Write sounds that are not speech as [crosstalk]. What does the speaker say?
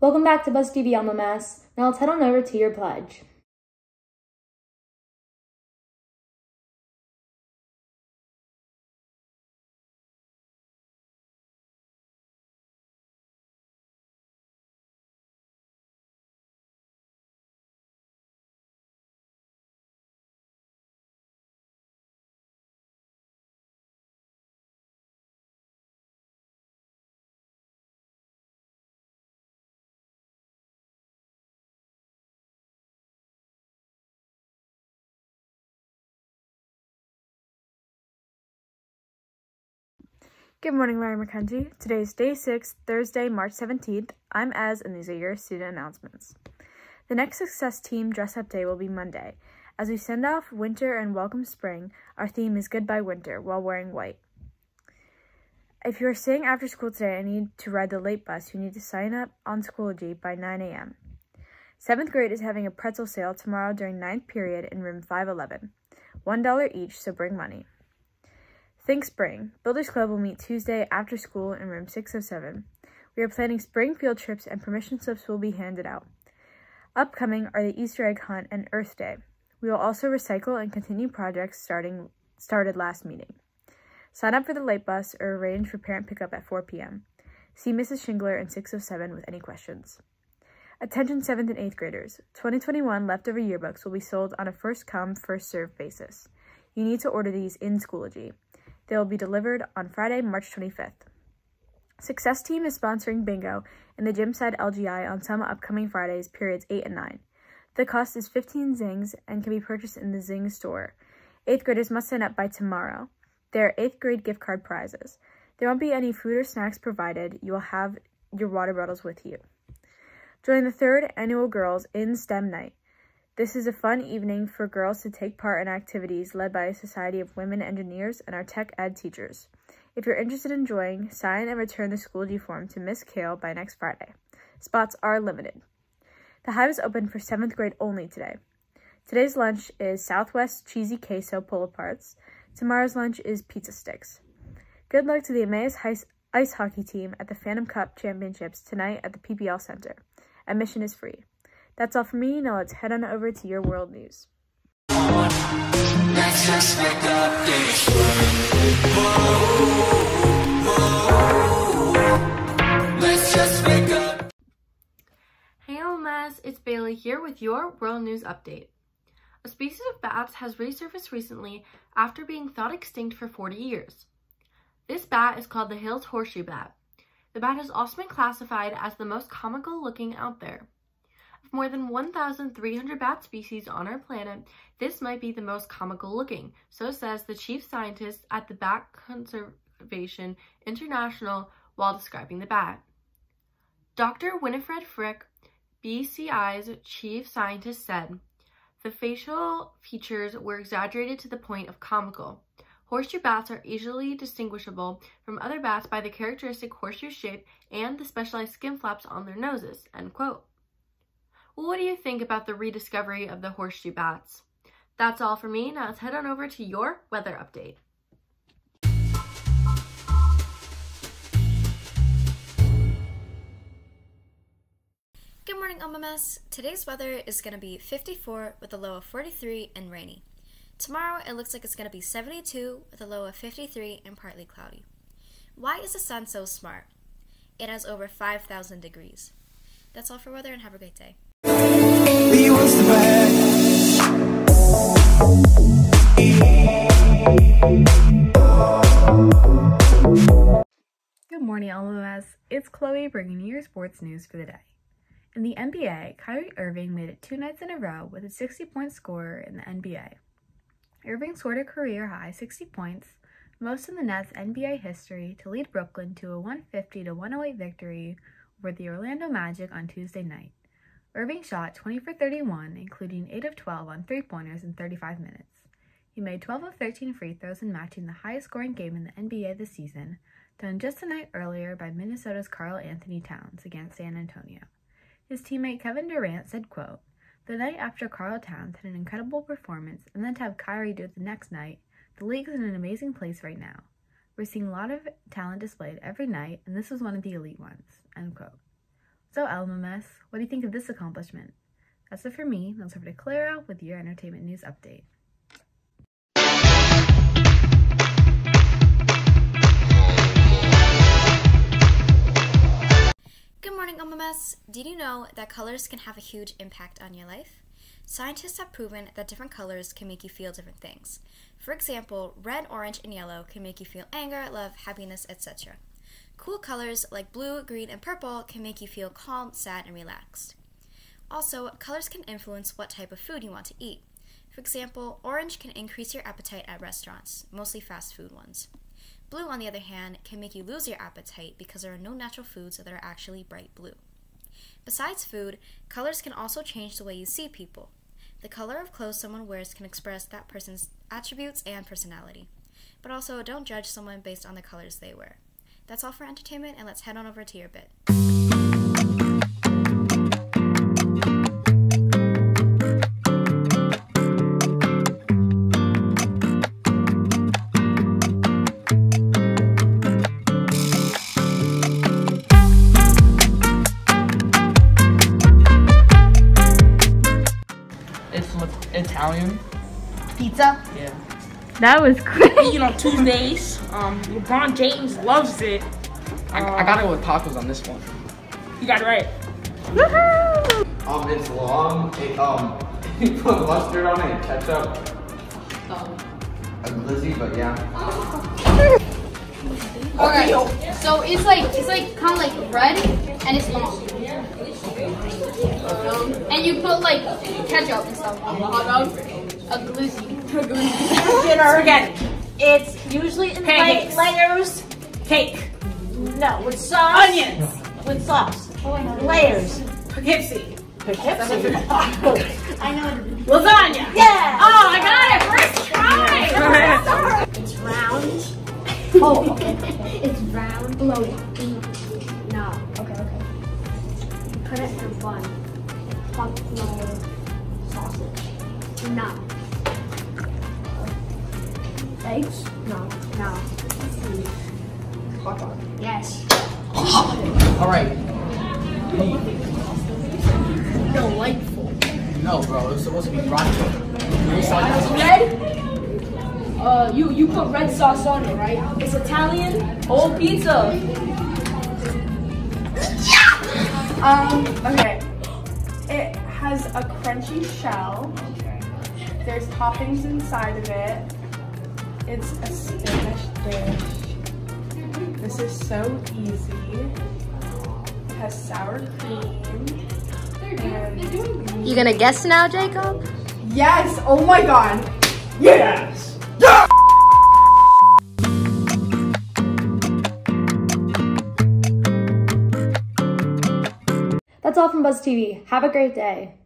Welcome back to Buzz TV LMMS. Now let's head on over to your pledge. Good morning, Lower Macungie. Today is day 6, Thursday, March 17th. I'm Ez, and these are your student announcements. The next Success Team Dress Up Day will be Monday. As we send off winter and welcome spring, our theme is Goodbye Winter while wearing white. If you are staying after school today and need to ride the late bus, you need to sign up on Schoology by 9 a.m. 7th grade is having a pretzel sale tomorrow during 9th period in room 511. $1 each, so bring money. Think Spring. Builders Club will meet Tuesday after school in room 607. We are planning spring field trips and permission slips will be handed out. Upcoming are the Easter egg hunt and Earth Day. We will also recycle and continue projects starting started last meeting. Sign up for the late bus or arrange for parent pickup at 4 p.m. See Mrs. Shingler in 607 with any questions. Attention 7th and 8th graders. 2021 leftover yearbooks will be sold on a first come, first served basis. You need to order these in Schoology. They will be delivered on Friday, March 25th. Success Team is sponsoring bingo in the gym side LGI on some upcoming Fridays, periods 8 and 9. The cost is 15 zings and can be purchased in the Zing store. 8th graders must sign up by tomorrow. There are 8th grade gift card prizes. There won't be any food or snacks provided. You will have your water bottles with you. Join the third annual Girls in STEM Night. This is a fun evening for girls to take part in activities led by a Society of Women Engineers and our tech ed teachers. If you're interested in joining, sign and return the Schoology form to Miss Kale by next Friday. Spots are limited. The Hive is open for 7th grade only today. Today's lunch is Southwest Cheesy Queso pull aparts. Tomorrow's lunch is pizza sticks. Good luck to the Emmaus Ice Hockey team at the Phantom Cup Championships tonight at the PPL Center. Admission is free. That's all for me. Now let's head on over to your world news. Hey LMS, it's Bailey here with your world news update. A species of bats has resurfaced recently after being thought extinct for 40 years. This bat is called the Hill's horseshoe bat. The bat has also been classified as the most comical looking out there more than 1,300 bat species on our planet, this might be the most comical looking, so says the chief scientist at the Bat Conservation International while describing the bat. Dr. Winifred Frick, BCI's chief scientist, said, the facial features were exaggerated to the point of comical. Horseshoe bats are easily distinguishable from other bats by the characteristic horseshoe shape and the specialized skin flaps on their noses, end quote. What do you think about the rediscovery of the horseshoe bats? That's all for me. Now let's head on over to your weather update. Good morning, OMMS. Today's weather is going to be 54 with a low of 43 and rainy. Tomorrow, it looks like it's going to be 72 with a low of 53 and partly cloudy. Why is the sun so smart? It has over 5,000 degrees. That's all for weather and have a great day. Good morning, all of us. It's Chloe bringing you your sports news for the day. In the NBA, Kyrie Irving made it two nights in a row with a 60-point scorer in the NBA. Irving scored a career-high 60 points, most in the Nets' NBA history, to lead Brooklyn to a 150-108 victory over the Orlando Magic on Tuesday night. Irving shot 20 for 31, including 8 of 12 on three-pointers in 35 minutes. He made 12 of 13 free throws in matching the highest scoring game in the NBA this season, done just a night earlier by Minnesota's Karl-Anthony Towns against San Antonio. His teammate Kevin Durant said, quote, The night after Karl Towns had an incredible performance and then to have Kyrie do it the next night, the league is in an amazing place right now. We're seeing a lot of talent displayed every night, and this was one of the elite ones, end quote. So, LMMS, what do you think of this accomplishment? That's it for me. It's over to Clara with your entertainment news update. Good morning, MMS. Did you know that colors can have a huge impact on your life? Scientists have proven that different colors can make you feel different things. For example, red, orange, and yellow can make you feel anger, love, happiness, etc. Cool colors like blue, green, and purple can make you feel calm, sad, and relaxed. Also, colors can influence what type of food you want to eat. For example, orange can increase your appetite at restaurants, mostly fast food ones. Blue, on the other hand, can make you lose your appetite because there are no natural foods that are actually bright blue. Besides food, colors can also change the way you see people. The color of clothes someone wears can express that person's attributes and personality. But also, don't judge someone based on the colors they wear. That's all for entertainment, and let's head on over to your bit. It's Italian. Pizza. Yeah. That was [laughs] quick. Eaten on Tuesdays. Um, LeBron James loves it. I, I gotta go with tacos on this one. You got it right. Um, it's long. It, um, [laughs] you put mustard on it and ketchup. A glizzy, but yeah. [laughs] Okay, so it's like it's like kind of like red and it's long. And you put like ketchup and stuff on the hot dog. A glizzy. [laughs] A glizzy. Dinner again. It's usually in Pancakes. layers. Cake. No, with sauce. Onions. With sauce. Oh, layers. Poughkeepsie. [laughs] [laughs] I know. Lasagna. Yeah. Oh, I got it. First try. It's round. Oh, okay. It's round. Bloated. No. Okay, okay. You put it in a bun. Pump no sausage. No. Eggs? No. No. Hot dog. Yes. All right. Delightful. No, bro. It was supposed to be broncho. You? Red? Uh, you you put red sauce on it, right? It's Italian whole pizza. Um, okay. It has a crunchy shell. There's toppings inside of it. It's a Spanish dish. This is so easy. It has sour cream. You gonna guess now, Jacob? yes! Oh my god! Yes! That's all from Buzz TV. Have a great day.